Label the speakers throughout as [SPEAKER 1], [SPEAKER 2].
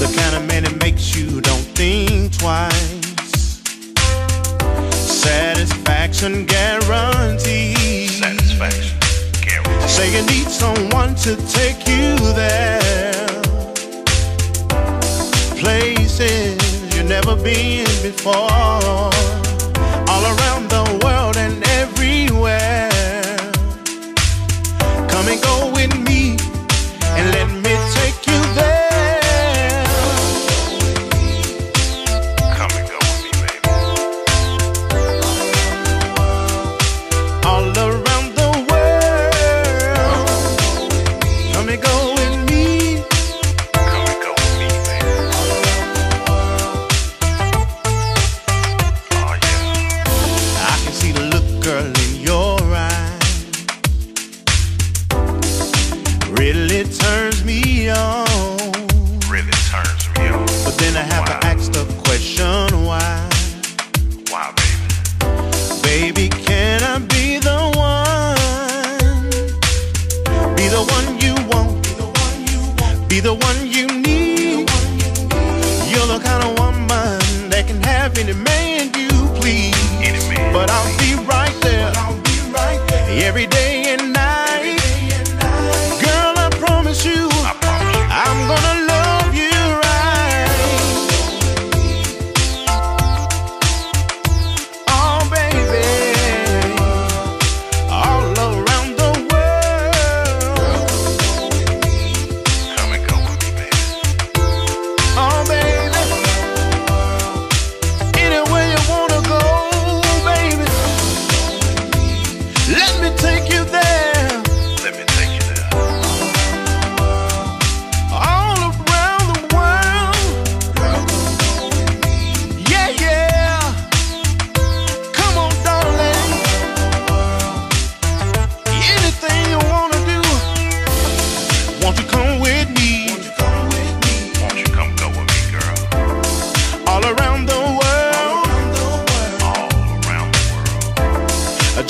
[SPEAKER 1] The kind of man that makes you don't think twice. Satisfaction guarantee.
[SPEAKER 2] Satisfaction guaranteed.
[SPEAKER 1] Say you need someone to take you there. Places you've never been before. All around the world and everywhere.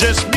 [SPEAKER 1] just